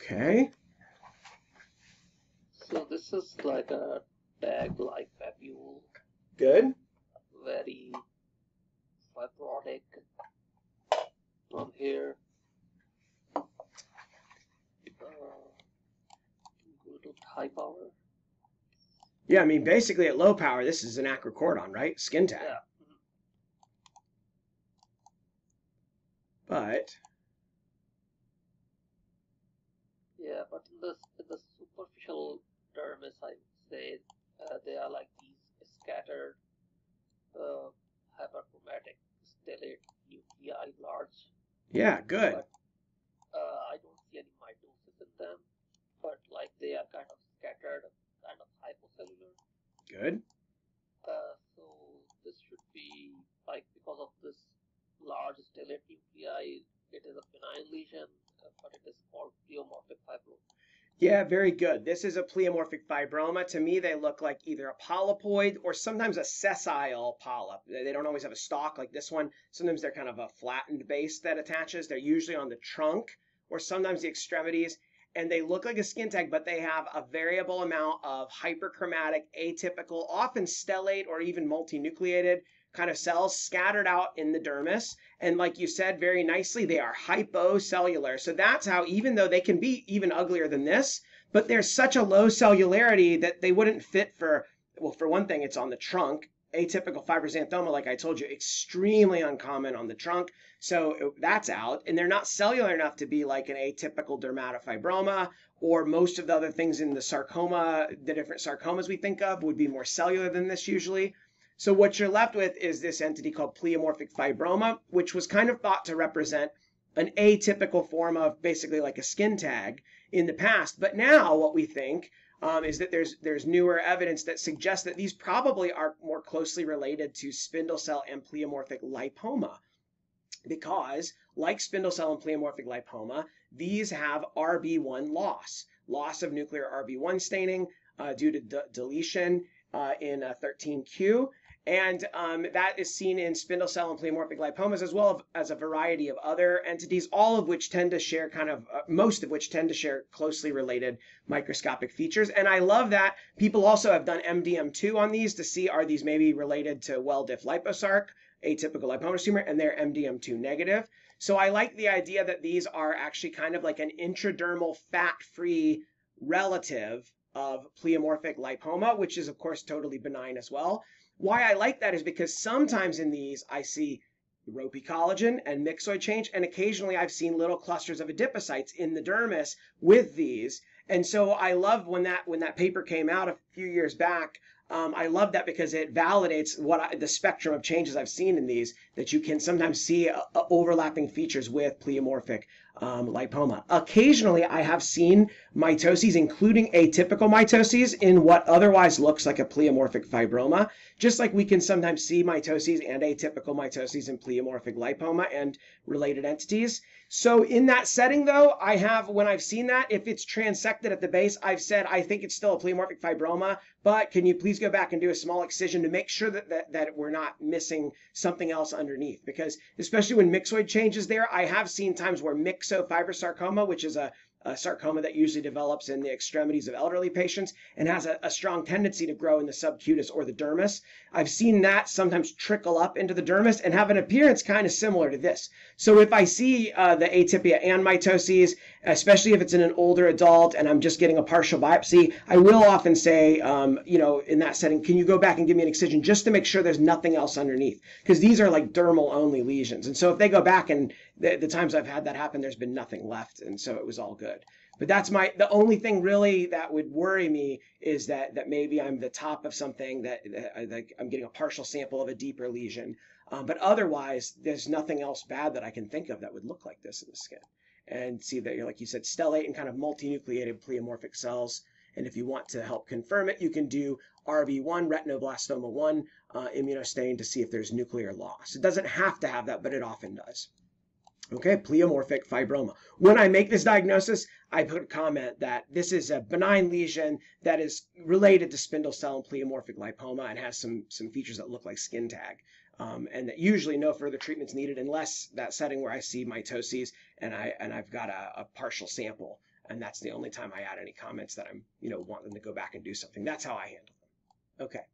Okay. So this is like a tag-like papule, Good. very fibrotic on here. Uh, go to high power. Yeah, I mean, basically at low power, this is an acrocordon, right? Skin tag. Yeah. But Yeah, but in the in the superficial dermis, I would say uh, they are like these scattered, uh, hyperchromatic stellate nuclei, large. yeah, good. But, uh, I don't see any mitosis in them, but like they are kind of scattered, kind of hypocellular. Good. Uh, so this should be like because of this large stellate nuclei, it is a benign lesion, it is called pleomorphic fibroma. Yeah, very good. This is a pleomorphic fibroma. To me, they look like either a polypoid or sometimes a sessile polyp. They don't always have a stalk like this one. Sometimes they're kind of a flattened base that attaches. They're usually on the trunk or sometimes the extremities. And they look like a skin tag, but they have a variable amount of hyperchromatic, atypical, often stellate or even multinucleated kind of cells scattered out in the dermis. And like you said very nicely, they are hypocellular. So that's how, even though they can be even uglier than this, but there's such a low cellularity that they wouldn't fit for, well, for one thing, it's on the trunk. Atypical fibroxanthoma, like I told you, extremely uncommon on the trunk. So uh, that's out. And they're not cellular enough to be like an atypical dermatofibroma or most of the other things in the sarcoma, the different sarcomas we think of would be more cellular than this usually. So what you're left with is this entity called pleomorphic fibroma, which was kind of thought to represent an atypical form of basically like a skin tag in the past. But now what we think um, is that there's there's newer evidence that suggests that these probably are more closely related to spindle cell and pleomorphic lipoma because like spindle cell and pleomorphic lipoma, these have RB1 loss, loss of nuclear RB1 staining uh, due to de- deletion uh, in uh, 13q. And um, that is seen in spindle cell and pleomorphic lipomas as well as a variety of other entities, all of which tend to share kind of, uh, most of which tend to share closely related microscopic features. And I love that people also have done MDM2 on these to see are these maybe related to well diff liposarc, atypical lipomatous tumor, and they're MDM2 negative. So I like the idea that these are actually kind of like an intradermal fat-free relative of pleomorphic lipoma, which is of course totally benign as well. Why I like that is because sometimes in these I see ropey collagen and myxoid change, and occasionally I've seen little clusters of adipocytes in the dermis with these. And so I love when that when that paper came out a few years back. Um, I love that because it validates what I, the spectrum of changes I've seen in these that you can sometimes see uh, uh, overlapping features with pleomorphic um, lipoma. Occasionally, I have seen mitoses, including atypical mitoses, in what otherwise looks like a pleomorphic fibroma, just like we can sometimes see mitoses and atypical mitoses in pleomorphic lipoma and related entities. So in that setting, though, I have, when I've seen that, if it's transected at the base, I've said, I think it's still a pleomorphic fibroma, but can you please go back and do a small excision to make sure that, that, that we're not missing something else underneath? Because especially when myxoid changes there, I have seen times where myxofibrosarcoma, which is a a sarcoma that usually develops in the extremities of elderly patients and has a, a, strong tendency to grow in the subcutis or the dermis. I've seen that sometimes trickle up into the dermis and have an appearance kind of similar to this. So if I see uh, the atypia and mitoses, especially if it's in an older adult and I'm just getting a partial biopsy, I will often say, um, you know, in that setting, can you go back and give me an excision just to make sure there's nothing else underneath? Because these are like dermal only lesions. And so if they go back and the, the times I've had that happen, there's been nothing left. And so it was all good. But that's my the only thing really that would worry me is that that maybe I'm the top of something that, that, that I'm getting a partial sample of a deeper lesion. Um, but otherwise, there's nothing else bad that I can think of that would look like this in the skin. And see that, like you said, stellate and kind of multinucleated pleomorphic cells. And if you want to help confirm it, you can do RB1, retinoblastoma 1 uh, immunostain to see if there's nuclear loss. It doesn't have to have that, but it often does. Okay, pleomorphic fibroma. When I make this diagnosis, I put a comment that this is a benign lesion that is related to spindle cell and pleomorphic lipoma and has some, some features that look like skin tag. Um, and that usually no further treatment's needed unless that setting where I see mitoses and I and I've got a, a partial sample and that's the only time I add any comments that I'm, you know, want them to go back and do something. That's how I handle them. Okay.